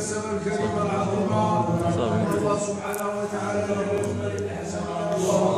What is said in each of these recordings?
السماء الكريمة العظيمة الله سبحانه وتعالى له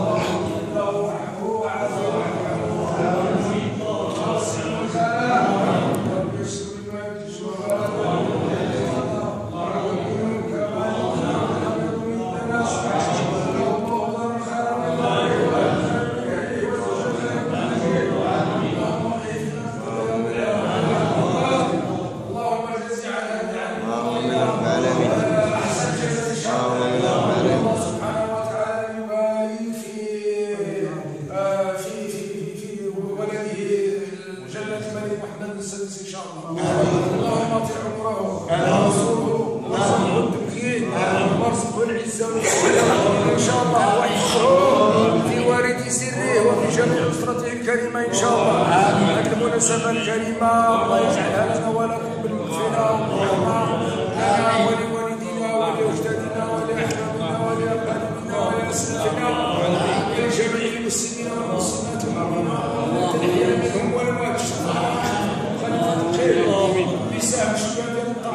في ولده الجنة الملك محمد السادس إن شاء الله. اللهم اطع عمره وانصره وارزقه التمكين وارزقه العزة إن شاء الله وحفظه في وارث سره وفي جميع أسرته الكريمة إن شاء الله. هذه المناسبة الكريمة الله يجعلها لنا ولكم بالمغفرة والرحمة لنا Sen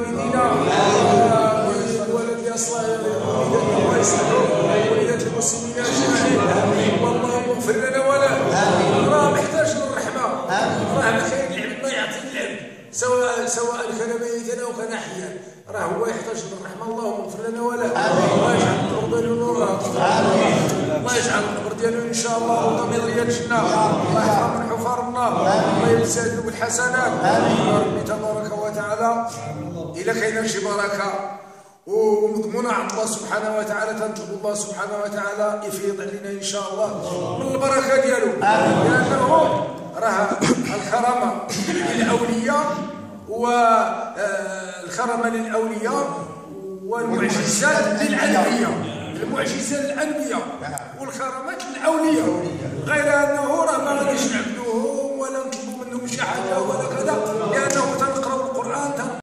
لوالدينا ولد أصلا الله يسلمه ولدة المسلمين أجمعين والله يغفر لنا وله راه محتاج للرحمة راه ما كاين العبد ما يعطي العبد سواء سواء كان ميتا أو كان حيا راه هو يحتاج للرحمة اللهم اغفر لنا وله الله يجعل التوبة نورا الله يجعل القبر ديالو ان شاء الله وضمير ديال الجنه الله يحفظ من حفار النار الله يلزم بالحسنات ربي تبارك وتعالى الا كاينة شي بركه ومضمونة عند الله سبحانه وتعالى تنطلب الله سبحانه وتعالى يفيض علينا إن شاء الله. من البركة ديالو. لأنه راه الكرامة للأولياء والكرامه للأولياء والمعجزات للأنبياء. المعجزات للأنبياء والكرامات للأولياء. غير أنه راه